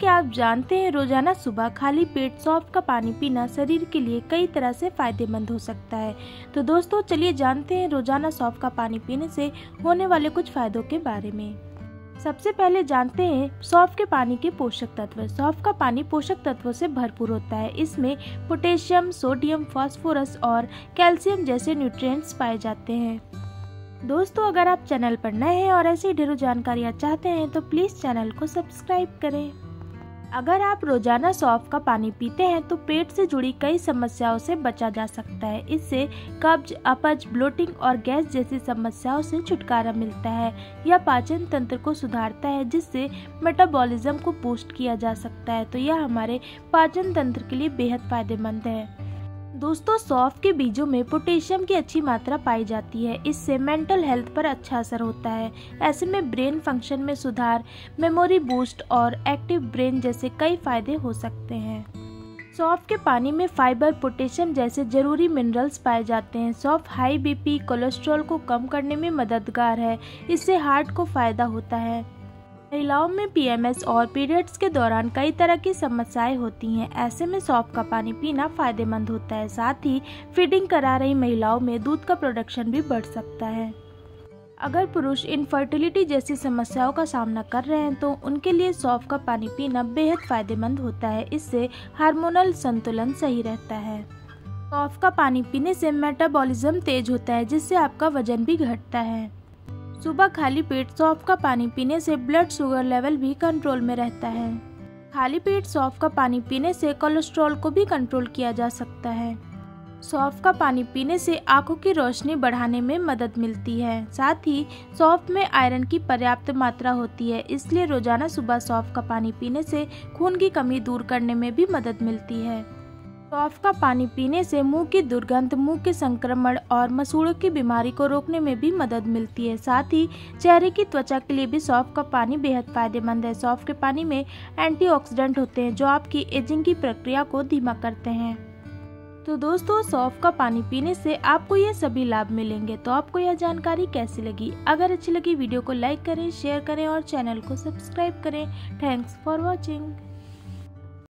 क्या आप जानते हैं, रोज़ाना सुबह खाली पेट सौंफ का पानी पीना शरीर के लिए कई तरह से फ़ायदेमंद हो सकता है। तो दोस्तों, चलिए जानते हैं रोज़ाना सौंफ का पानी पीने से होने वाले कुछ फायदों के बारे में। सबसे पहले जानते हैं, सौंफ के पानी के पोषक तत्व। सौफ का पानी पोषक तत्वों से भरपूर होता है। इसमें पोटेशियम, सोडियम, फास्फोरस और कैल्शियम जैसे न्यूट्रिएंट्स पाए जाते हैं। दोस्तों, अगर आप चैनल पर नए हैं और ऐसी ढेरों जानकारियाँ चाहते हैं तो प्लीज़ चैनल को सब्सक्राइब करें। अगर आप रोज़ाना सौंफ का पानी पीते हैं तो पेट से जुड़ी कई समस्याओं से बचा जा सकता है। इससे कब्ज अपज ब्लोटिंग और गैस जैसी समस्याओं से छुटकारा मिलता है यह पाचन तंत्र को सुधारता है, जिससे मेटाबॉलिज्म को बूस्ट किया जा सकता है। तो यह हमारे पाचन तंत्र के लिए बेहद फ़ायदेमंद है। दोस्तों, सौफ के बीजों में पोटेशियम की अच्छी मात्रा पाई जाती है। इससे मेंटल हेल्थ पर अच्छा असर होता है। ऐसे में ब्रेन फ़ंक्शन में सुधार, मेमोरी बूस्ट और एक्टिव ब्रेन जैसे कई फ़ायदे हो सकते हैं। सौफ के पानी में फाइबर, पोटेशियम जैसे ज़रूरी मिनरल्स पाए जाते हैं। सौफ हाई बीपी, कोलेस्ट्रॉल को कम करने में मददगार है। इससे हार्ट को फ़ायदा होता है। महिलाओं में पीएमएस और पीरियड्स के दौरान कई तरह की समस्याएँ होती हैं। ऐसे में सौंफ का पानी पीना फ़ायदेमंद होता है। साथ ही फीडिंग करा रही महिलाओं में दूध का प्रोडक्शन भी बढ़ सकता है। अगर पुरुष इनफर्टिलिटी जैसी समस्याओं का सामना कर रहे हैं तो उनके लिए सौंफ का पानी पीना बेहद फ़ायदेमंद होता है। इससे हार्मोनल संतुलन सही रहता है। सौंफ का पानी पीने से मेटाबॉलिज्म तेज होता है, जिससे आपका वज़न भी घटता है। सुबह खाली पेट सौंफ का पानी पीने से ब्लड शुगर लेवल भी कंट्रोल में रहता है। खाली पेट सौंफ का पानी पीने से कोलेस्ट्रॉल को भी कंट्रोल किया जा सकता है। सौंफ का पानी पीने से आँखों की रोशनी बढ़ाने में मदद मिलती है। साथ ही सौंफ में आयरन की पर्याप्त मात्रा होती है, इसलिए रोज़ाना सुबह सौंफ का पानी पीने से खून की कमी दूर करने में भी मदद मिलती है। सौफ का पानी पीने से मुँह की दुर्गंध, मुँह के संक्रमण और मसूड़ों की बीमारी को रोकने में भी मदद मिलती है। साथ ही, चेहरे की त्वचा के लिए भी सौफ का पानी बेहद फ़ायदेमंद है। सौफ के पानी में एंटीऑक्सीडेंट होते हैं, जो आपकी एजिंग की प्रक्रिया को धीमा करते हैं। तो दोस्तों, सौफ का पानी पीने से आपको ये सभी लाभ मिलेंगे। तो आपको यह जानकारी कैसी लगी? अगर अच्छी लगी, वीडियो को लाइक करें, शेयर करें और चैनल को सब्सक्राइब करें। Thanks for watching.